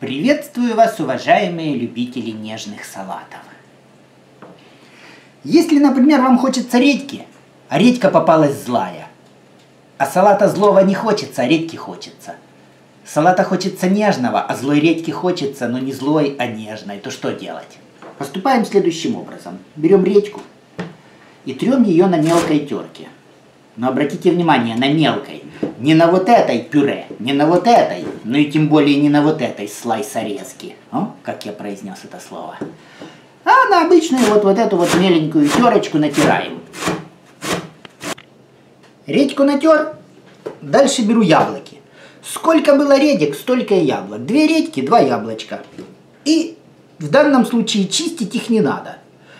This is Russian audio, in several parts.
Приветствую вас, уважаемые любители нежных салатов. Если, например, вам хочется редьки, а редька попалась злая, а салата злого не хочется, а редьки хочется. Салата хочется нежного, а злой редьки хочется, но не злой, а нежной, то что делать? Поступаем следующим образом. Берем редьку и трем ее на мелкой терке. Но обратите внимание, на мелкой. Не на вот этой пюре, не на вот этой, ну и тем более не на вот этой слайс-орезки. О, как я произнес это слово. А на обычную вот, вот эту вот меленькую терочку натираем. Редьку натер, дальше беру яблоки. Сколько было редек, столько и яблок. Две редьки, два яблочка. И в данном случае чистить их не надо.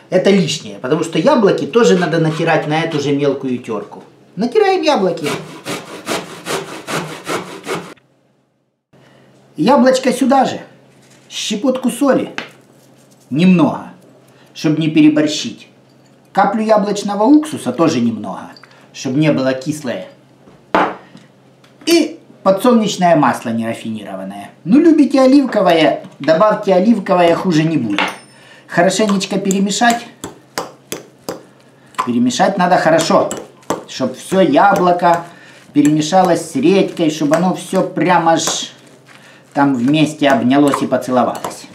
Это лишнее, потому что яблоки тоже надо натирать на эту же мелкую терку. Натираем яблоки. Яблочко сюда же. Щепотку соли. Немного, чтобы не переборщить. Каплю яблочного уксуса тоже немного, чтобы не было кислое. И подсолнечное масло нерафинированное. Ну, любите оливковое, добавьте оливковое, хуже не будет. Хорошенечко перемешать. Перемешать надо хорошо чтобы все яблоко перемешалось с редькой, чтобы оно все прямо аж там вместе обнялось и поцеловалось.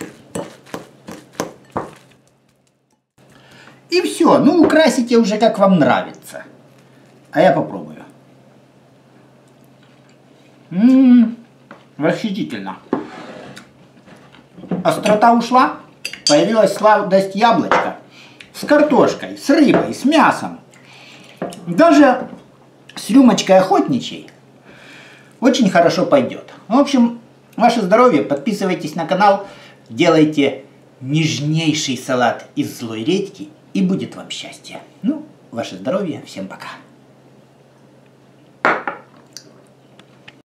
И все, ну украсите уже как вам нравится. А я попробую. Ммм, восхитительно. Острота ушла, появилась сладость яблочка с картошкой, с рыбой, с мясом. Даже с рюмочкой охотничьей очень хорошо пойдет. В общем, ваше здоровье, подписывайтесь на канал, делайте нежнейший салат из злой редьки и будет вам счастье. Ну, ваше здоровье, всем пока.